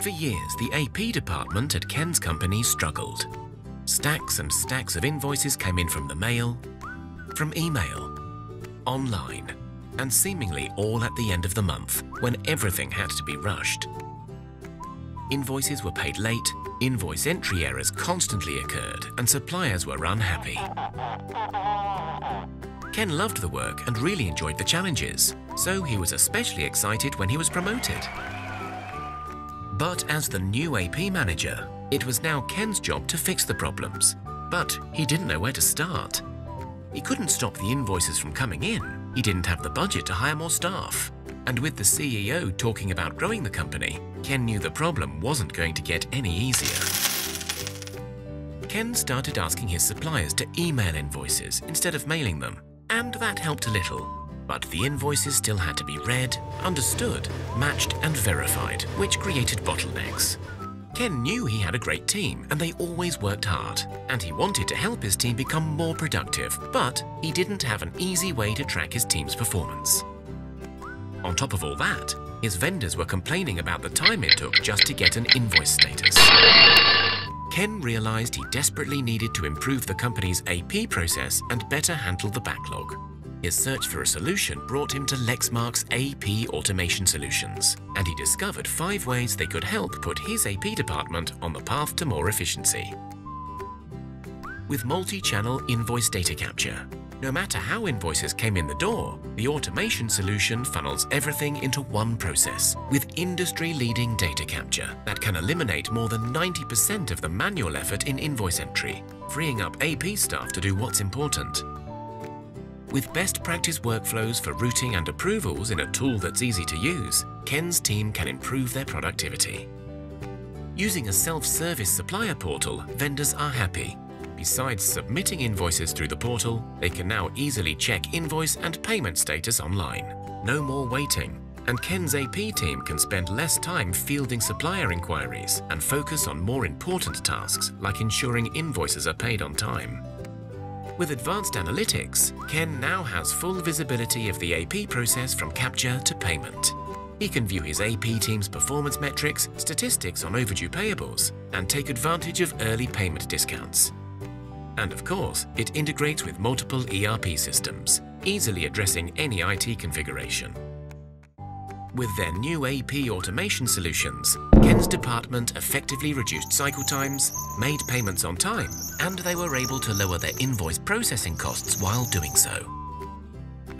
For years, the AP department at Ken's company struggled. Stacks and stacks of invoices came in from the mail, from email, online, and seemingly all at the end of the month when everything had to be rushed. Invoices were paid late, invoice entry errors constantly occurred, and suppliers were unhappy. Ken loved the work and really enjoyed the challenges, so he was especially excited when he was promoted. But as the new AP manager, it was now Ken's job to fix the problems. But he didn't know where to start. He couldn't stop the invoices from coming in. He didn't have the budget to hire more staff. And with the CEO talking about growing the company, Ken knew the problem wasn't going to get any easier. Ken started asking his suppliers to email invoices instead of mailing them, and that helped a little. But the invoices still had to be read, understood, matched and verified, which created bottlenecks. Ken knew he had a great team and they always worked hard, and he wanted to help his team become more productive, but he didn't have an easy way to track his team's performance. On top of all that, his vendors were complaining about the time it took just to get an invoice status. Ken realized he desperately needed to improve the company's AP process and better handle the backlog. His search for a solution brought him to Lexmark's AP Automation Solutions, and he discovered five ways they could help put his AP department on the path to more efficiency. With multi-channel invoice data capture, no matter how invoices came in the door, the automation solution funnels everything into one process with industry-leading data capture that can eliminate more than 90% of the manual effort in invoice entry, freeing up AP staff to do what's important with best practice workflows for routing and approvals in a tool that's easy to use, Ken's team can improve their productivity. Using a self-service supplier portal, vendors are happy. Besides submitting invoices through the portal, they can now easily check invoice and payment status online. No more waiting, and Ken's AP team can spend less time fielding supplier inquiries and focus on more important tasks like ensuring invoices are paid on time. With advanced analytics, Ken now has full visibility of the AP process from capture to payment. He can view his AP team's performance metrics, statistics on overdue payables, and take advantage of early payment discounts. And of course, it integrates with multiple ERP systems, easily addressing any IT configuration. With their new AP automation solutions, Ken's department effectively reduced cycle times, made payments on time, and they were able to lower their invoice processing costs while doing so.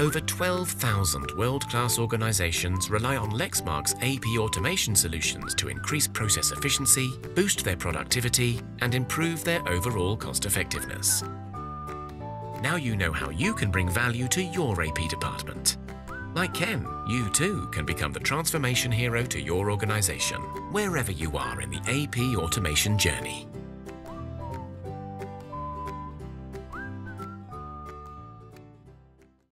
Over 12,000 world-class organizations rely on Lexmark's AP automation solutions to increase process efficiency, boost their productivity, and improve their overall cost effectiveness. Now you know how you can bring value to your AP department. Like Ken, you too can become the transformation hero to your organization, wherever you are in the AP automation journey.